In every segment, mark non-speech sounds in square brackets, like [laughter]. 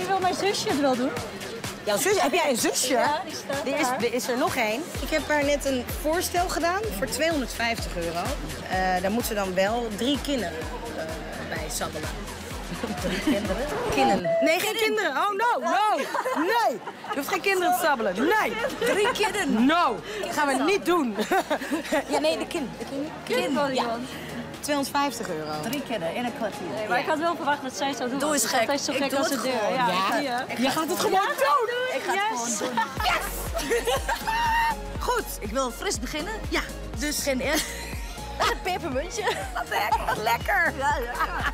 Misschien wil mijn zusje het wel doen. Jouw zus, heb jij een zusje? Ja, die staat er is, daar. er is er nog één. Ik heb haar net een voorstel gedaan voor 250 euro. Eh, daar moeten dan wel drie kinderen eh, bij sabbelen. Drie kinderen? Kinderen. Nee, geen kinderen. Oh, no, no. Nee. Je hoeft geen kinderen te sabbelen. Nee. Drie kinderen. No. Dat gaan we niet doen. Ja, nee, de kind. De kind. Kinderen, Ja. Ja. 250 euro. Drie kinderen in een kwartier. Nee, maar ik had wel verwacht dat zij zou doen. Doe eens het gek. is altijd zo Ik gek doe als het de deur. gewoon. Ja, Ja. je. Gaat het gewoon doen. Ik ga het Yes. gewoon doen. Goed, ik wil fris beginnen. Ja, dus begin eerst [laughs] een pepermuntje. Wat lekker. Lekker. Ja, ja.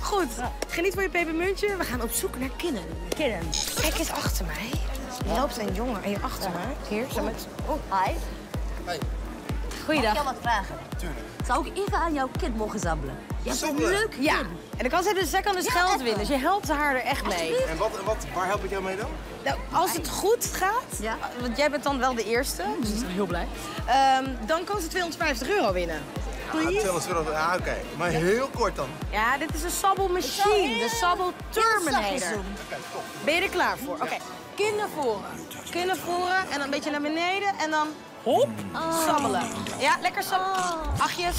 Goed. Geniet van je pepermuntje. We gaan op zoek naar kinderen. Kinderen. Kijk eens achter mij. Er loopt een jongen hier achter mij. Hier, zo met... Oh. Hi. Mag ik Goeiedag. jou wat vragen? Tuurlijk. Zou ik even aan jouw kind mogen zabbelen? Je hebt een Sabbelen? leuk kind. Ja. En de kans heeft dus zij kan dus Ja, geld winnen. Dus je helpt haar er echt mee. En wat, wat, waar help ik jou mee dan? Nou, als het goed gaat, Ja. want jij bent dan wel de eerste, dus ik ben heel blij. Ehm, dan kan ze 250 euro winnen. Ah, 200 euro. Ah, oké. Maar heel kort dan. Ja, dit is een Sabbel Machine, de Sabbel Terminator. Ben je er klaar voor? Oké, kin naar voren. Kin naar voren en dan een beetje naar beneden en dan hop, sabbelen. Ja, lekker sabbelen. Achtjes.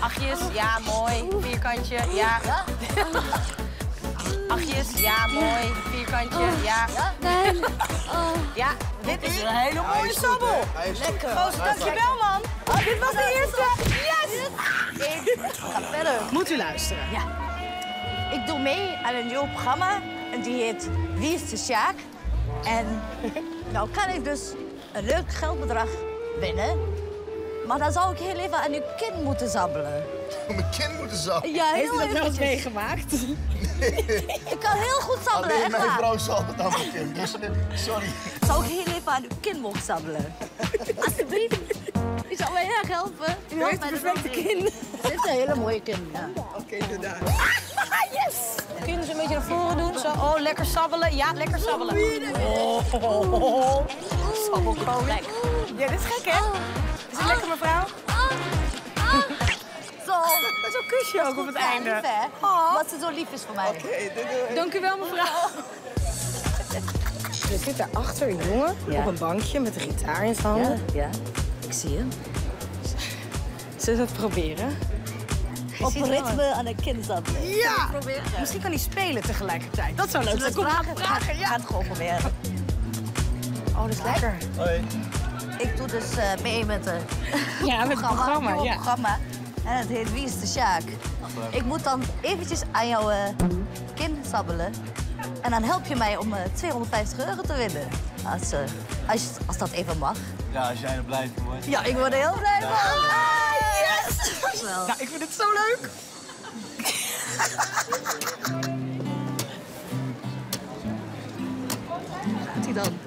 Achtjes, ja, mooi. Vierkantje, ja. [laughs] Achtjes, ja, mooi. Vierkantje, ja. [laughs] Ja, dit is een hele mooie sabbel. Lekker. Goos, dankjewel man. Dit was de eerste. Yes! Ga verder. Moet u luisteren. Ja. Ik doe mee aan een nieuw programma en die heet Wie is de Sjaak? En [laughs] nou kan ik dus een leuk geldbedrag winnen. Maar dan zou ik heel even aan uw kind moeten zabbelen. Mijn kind moeten zappen. Ja, Heeft heel u dat wel eens eventjes. meegemaakt? [laughs] Ik kan heel goed zabbelen, Alleen echt mijn waar. vrouw zal het aan mijn kind. Dus, sorry. Zou ik heel even aan uw kind mogen zabbelen? Alsjeblieft. [laughs] U zou mij erg helpen. U heeft mij er perfecte kin. Ze heeft een hele mooie kind, ja. Oké, inderdaad. Yes! Kunnen ze een beetje naar voren doen? Zo, oh, lekker sabbelen. Ja, lekker sabbelen. Oh, sabbelkoning. Ja, dit is gek, hè? Is het lekker, mevrouw? Zo. Zo'n kusje ook op het einde. lief, hè? Oh. Wat ze zo lief is voor mij. Dank u wel, mevrouw. Er zit daarachter een jongen Ja. op een bankje met een gitaar in zijn handen. ja. Ik zie hem. Zullen we het proberen? Op ritme aan een kind zabbelen. Ja! Misschien kan hij spelen tegelijkertijd. Dat zou leuk zijn. we Kom, het vragen? vragen, Ga ja. het gewoon proberen. Oh, dat is lekker. Hoi. Ik doe dus eh, mee met een Ja, met het programma, nieuwe ja. programma. En het heet Wie is de Sjaak? Ik moet dan eventjes aan jouw eh, kind sabbelen. En dan help je mij om eh, 250 euro te winnen. Als, eh, als, als dat even mag. Ja, als jij er blij van wordt. Ja, ik word er heel blij van. Ah, yes! Wel. Nou, ik vind het zo leuk. Gaat hij dan?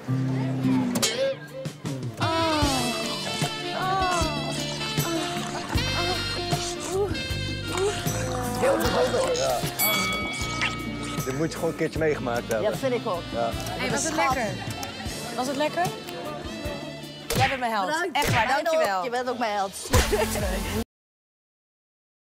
Dit moet je gewoon een keertje meegemaakt hebben. Ja, vind ik ook. Hey, was het lekker? Was het lekker? Jij bent mijn held. Echt waar, dankjewel. Je bent ook mijn held. [laughs]